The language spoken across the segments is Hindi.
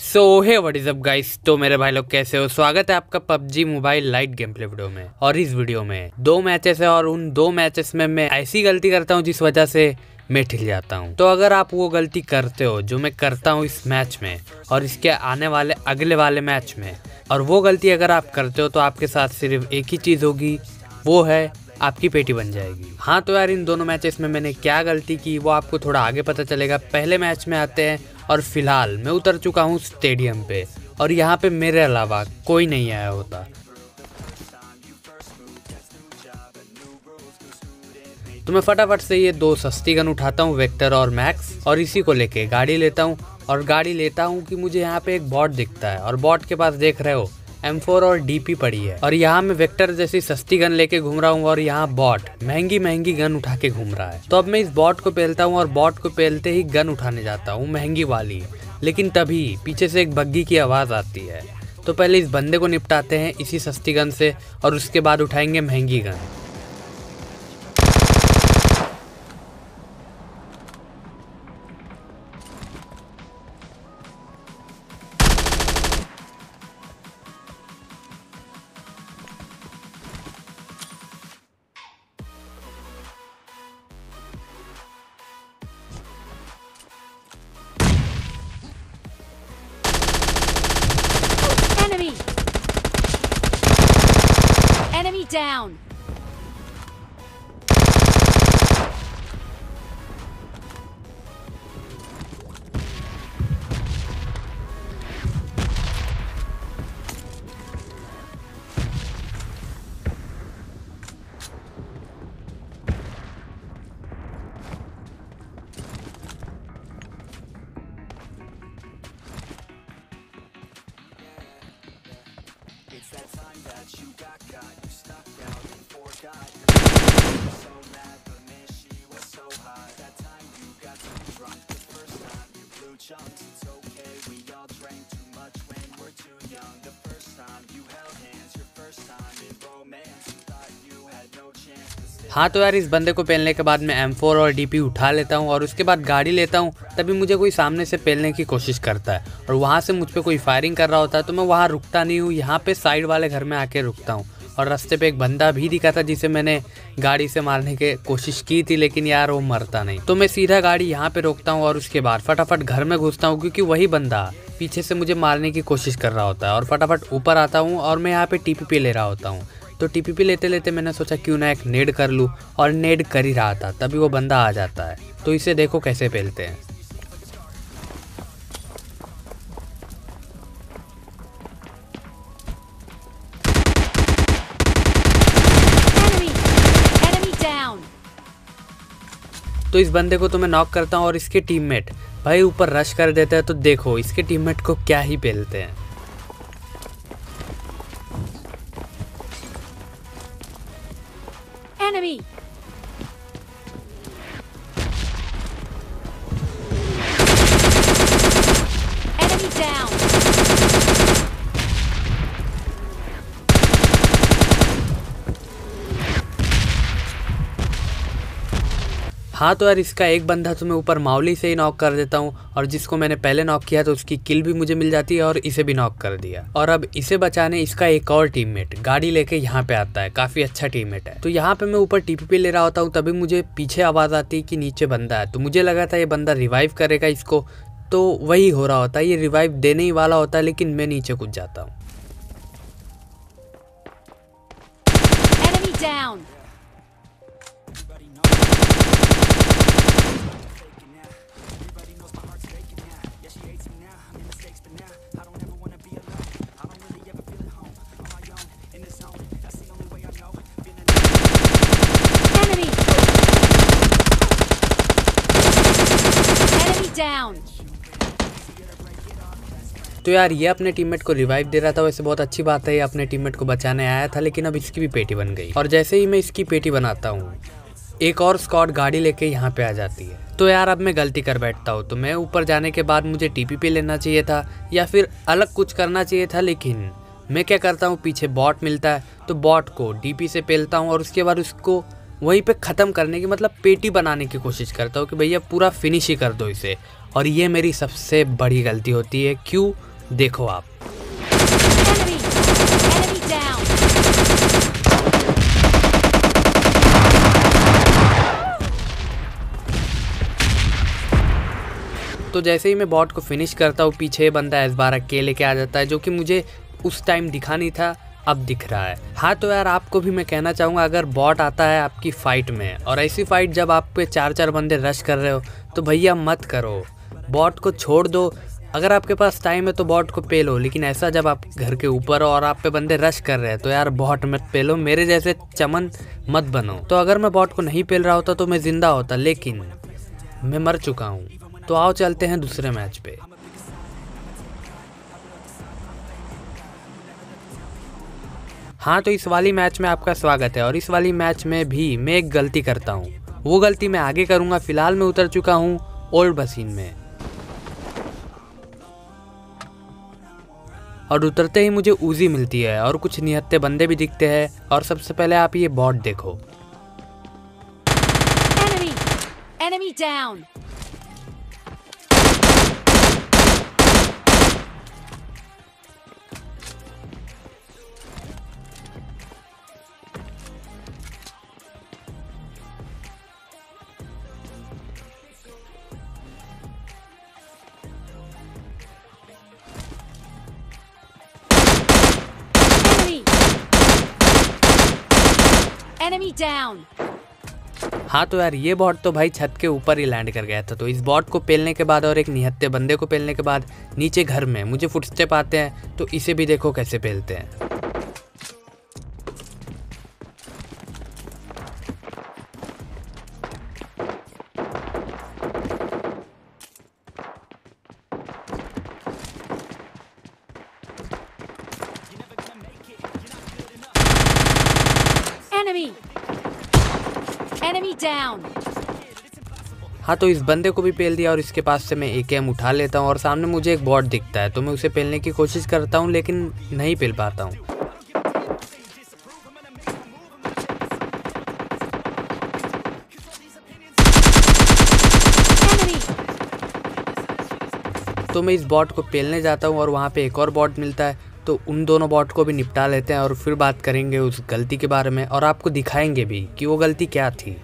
So hey what is up guys तो मेरे भाई लोग कैसे हो? स्वागत है आपका PUBG mobile lite game play video में। और इस वीडियो में दो मैचेस है और उन दो मैचेस में मैं ऐसी गलती करता हूँ जिस वजह से मैं ठिल जाता हूँ। तो अगर आप वो गलती करते हो जो मैं करता हूँ इस मैच में और इसके आने वाले, अगले वाले मैच में, और वो गलती अगर आप करते हो तो आपके साथ सिर्फ़ एक ही चीज़ होगी, वो है आपकी पेटी बन जाएगी। हाँ तो यार, इन दोनों मैचेस में मैंने क्या गलती की, वो आपको थोड़ा आगे पता चलेगा। पहले मैच में आते हैं और फ़िलहाल मैं उतर चुका हूँ स्टेडियम पे। और यहाँ पे मेरे अलावा कोई नहीं आया होता। तो मैं फटाफट से ये दो सस्ती गन उठाता हूँ वेक्टर और मैक्स और इसी को लेके गाड़ी लेता हूँ। और गाड़ी लेता हूँ कि मुझे यहाँ पे एक बॉट दिखता है। और बॉट के पास देख रहे हो M4 और DP पड़ी है। और यहाँ मैं वेक्टर जैसी सस्ती गन लेके घूम रहा हूँ और यहाँ बॉट महँगी महँगी गन उठा के घूम रहा है। तो अब मैं इस बॉट को पहलता हूँ और बॉट को पहलते ही गन उठाने जाता हूँ, महँगी वाली। लेकिन तभी पीछे से एक बग्गी की आवाज़ आती है। तो पहले इस बंदे को निपटाते हैं इसी सस्ती गन से और उसके बाद उठाएँगे महँगी गन। down! Enemy down! हाँ तो यार, इस बंदे को पहनने के बाद मैं M4 और DP उठा लेता हूँ और उसके बाद गाड़ी लेता हूँ, तभी मुझे कोई सामने से पहनने की कोशिश करता है। और वहाँ से मुझ पर कोई फायरिंग कर रहा होता है तो मैं वहाँ रुकता नहीं हूँ, यहाँ पे साइड वाले घर में आके रुकता हूँ। और रास्ते पे एक बंदा भी दिखा था जिसे मैंने गाड़ी से मारने की कोशिश की थी, लेकिन यार वो मरता नहीं। तो मैं सीधा गाड़ी यहाँ पे रोकता हूँ और उसके बाद फटाफट घर में घुसता हूँ, क्योंकि वही बंदा पीछे से मुझे मारने की कोशिश कर रहा होता है और फटाफट ऊपर आता हूँ और मैं यहाँ पे टीपीपी ले रहा होता हूँ। तो टीपीपी लेते लेते मैंने सोचा, क्यों ना एक नेड कर लूँ और नेड कर ही रहा था, तभी वो बंदा आ जाता है। तो इसे देखो कैसे पहलते हैं। इस बंदे को तो मैं नॉक करता हूँ और इसके टीममेट भाई ऊपर रश कर देता है तो देखो, इसके टीममेट को क्या ही पहलते हैं। हाँ तो यार, इसका एक बंदा तो मैं ऊपर माउली से ही नॉक कर देता हूँ, और जिसको मैंने पहले नॉक किया तो उसकी किल भी मुझे मिल जाती है और इसे भी नॉक कर दिया। और अब इसे बचाने इसका एक और टीममेट गाड़ी लेके यहाँ पे आता है, काफ़ी अच्छा टीममेट है। तो यहाँ पे मैं ऊपर टीपीपी ले रहा होता हूँ, तभी मुझे पीछे आवाज़ आती है कि नीचे बंदा है। तो मुझे लगा था ये बंदा रिवाइव करेगा इसको तो वही हो रहा होता है, ये रिवाइव देने ही वाला होता है, लेकिन मैं नीचे कूद जाता हूँ। तो यार ये अपने टीममेट को रिवाइव दे रहा था, वैसे बहुत अच्छी बात है, ये अपने टीममेट को बचाने आया था, लेकिन अब इसकी भी पेटी बन गई। और जैसे ही मैं इसकी पेटी बनाता हूँ, एक और स्कॉट गाड़ी लेके यहाँ पे आ जाती है। तो यार अब मैं गलती कर बैठता हूँ तो मैं ऊपर जाने के बाद मुझे टीपीपी लेना चाहिए था, या फिर अलग कुछ करना चाहिए था, लेकिन मैं क्या करता हूँ, पीछे बॉट मिलता है तो बॉट को डीपी से पेलता हूँ, और उसके बाद उसको वहीं पे ख़त्म करने की मतलब पेटी बनाने की कोशिश करता हूँ कि भैया पूरा फिनिश ही कर दो इसे। और ये मेरी सबसे बड़ी गलती होती है, क्यों? देखो आप Enemy! Enemy down! तो जैसे ही मैं बॉट को फिनिश करता हूँ पीछे बंदा एस बारह के लेके आ जाता है जो कि मुझे उस टाइम दिखा नहीं था अब दिख रहा है हाँ तो यार आपको भी मैं कहना चाहूँगा अगर बॉट आता है आपकी फाइट में और ऐसी फाइट जब आप पे चार चार बंदे रश कर रहे हो तो भैया मत करो बॉट को छोड़ दो अगर आपके पास टाइम है तो बॉट को पेलो, लेकिन ऐसा जब आप घर के ऊपर और आप पे बंदे रश कर रहे हैं तो यार बॉट मत पेलो, मेरे जैसे चमन मत बनो। तो अगर मैं बॉट को नहीं पेल रहा होता तो मैं ज़िंदा होता, लेकिन मैं मर चुका हूँ। तो आओ चलते हैं दूसरे मैच पे। हाँ तो इस वाली मैच में आपका स्वागत है, और इस वाली मैच में भी मैं एक गलती करता हूँ। वो गलती मैं आगे करूँगा, फ़िलहाल मैं उतर चुका हूँ ओल्ड बसीन में। और उतरते ही मुझे ऊजी मिलती है और कुछ निहत्ते बंदे भी दिखते हैं और सबसे पहले आप ये बॉट देखो Enemy! Down! Enemy down! हाँ तो यार, ये बॉट तो भाई छत के ऊपर ही लैंड कर गया था तो इस बॉट को पेलने के बाद और एक निहत्ते बंदे को पेलने के बाद नीचे घर में मुझे फुटस्टेप आते हैं तो इसे भी देखो कैसे पेलते हैं Enemy! Enemy down! हाँ तो इस बंदे को भी पेल दिया और इसके पास से मैं ए उठा लेता हूँ और सामने मुझे एक बॉट दिखता है तो मैं उसे पेलने की कोशिश करता हूँ लेकिन नहीं पेल पाता हूँ तो मैं इस बॉट को पेलने जाता हूँ और वहाँ पे एक और बॉट मिलता है तो उन दोनों बॉट को भी निपटा लेते हैं और फिर बात करेंगे उस गलती के बारे में और आपको दिखाएँगे भी कि वो गलती क्या थी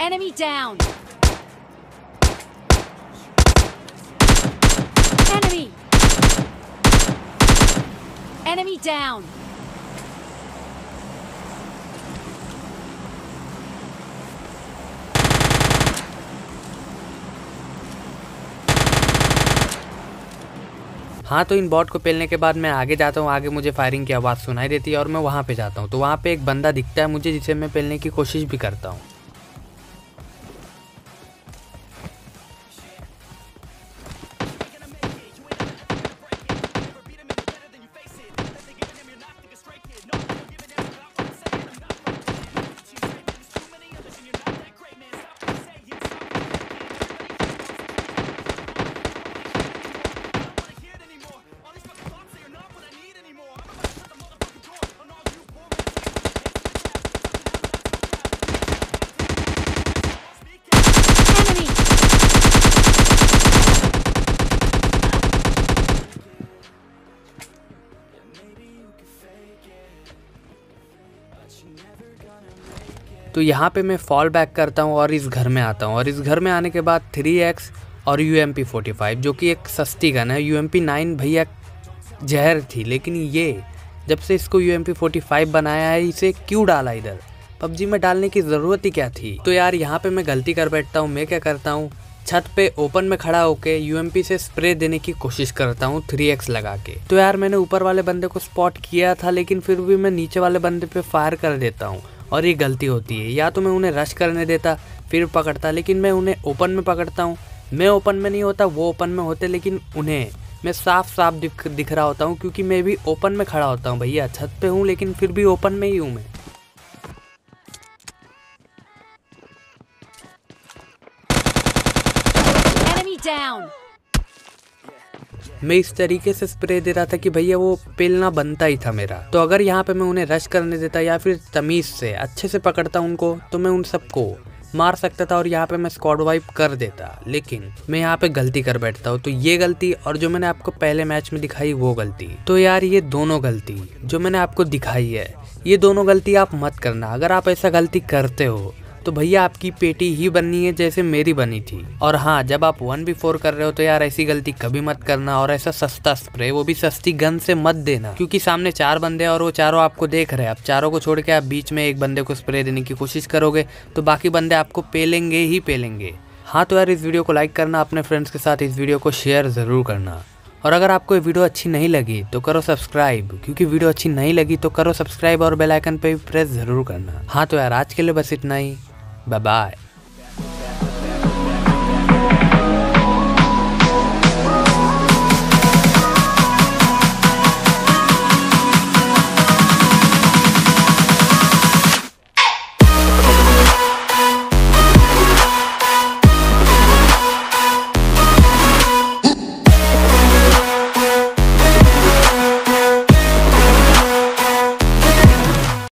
Enemy! Down! Enemy! Enemy down! हाँ तो इन बॉट को पेलने के बाद मैं आगे जाता हूँ, आगे मुझे फायरिंग की आवाज़ सुनाई देती है और मैं वहाँ पे जाता हूँ। तो वहाँ पे एक बंदा दिखता है मुझे, जिसे मैं पेलने की कोशिश भी करता हूँ। तो यहाँ पे मैं फॉल बैक करता हूँ और इस घर में आता हूँ। और इस घर में आने के बाद थ्री एक्स और U M P forty five जो कि एक सस्ती गन है। यू एम पी नाइन भैया जहर थी, लेकिन ये जब से इसको U M P forty five बनाया है, इसे क्यों डाला इधर? पबजी में डालने की ज़रूरत ही क्या थी? तो यार यहाँ पे मैं गलती कर बैठता हूँ, मैं क्या करता हूँ? छत पे ओपन में खड़ा होके यूएमपी से स्प्रे देने की कोशिश करता हूँ थ्री एक्स लगा के। तो यार मैंने ऊपर वाले बंदे को स्पॉट किया था, लेकिन फिर भी मैं नीचे वाले बंदे पे फायर कर देता हूँ। और ये गलती होती है। या तो मैं उन्हें रश करने देता, फिर पकड़ता, लेकिन मैं उन्हें ओपन में पकड़ता हूँ। मैं ओपन में नहीं होता, वो ओपन में होते, लेकिन उन्हें। मैं साफ़ साफ़ दिख दिख रहा होता हूँ, क्योंकि मैं भी ओपन में खड़ा होता हूँ। भैया, छत पे हूँ, लेकिन फिर भी ओपन में ही हूँ मैं। Down! मैं इस तरीके से स्प्रे दे रहा था कि भैया वो पेलना बनता ही था मेरा। तो अगर यहाँ पे मैं उन्हें रश करने देता या फिर तमीज से, अच्छे से पकड़ता उनको तो मैं उन सबको मार सकता था और यहाँ पे मैं स्क्वाड वाइप कर देता। लेकिन मैं यहाँ पे गलती कर बैठता हूँ तो ये गलती और जो मैंने आपको पहले मैच में दिखाई वो गलती। तो यार ये दोनों गलती जो मैंने आपको दिखाई है, ये दोनों गलती आप मत करना। अगर आप ऐसा गलती करते हो तो भैया आपकी पेटी ही बननी है जैसे मेरी बनी थी। और हाँ जब आप वन बी फोर कर रहे हो तो यार ऐसी गलती कभी मत करना और ऐसा सस्ता स्प्रे, वो भी सस्ती गन से मत देना। क्योंकि सामने चार बंदे और वो चारों आपको देख रहे हैं। आप चारों को छोड़ के आप बीच में एक बंदे को स्प्रे देने की कोशिश करोगे तो बाकी बंदे आपको पेलेंगे ही पेलेंगे। हाँ तो यार इस वीडियो को लाइक करना, अपने फ्रेंड्स के साथ इस वीडियो को शेयर ज़रूर करना। और अगर आपको ये वीडियो अच्छी नहीं लगी तो करो सब्सक्राइब। क्योंकि वीडियो अच्छी नहीं लगी तो करो सब्सक्राइब और बेल आइकन पे भी प्रेस ज़रूर करना। हाँ तो यार आज के लिए बस इतना ही। Bye bye.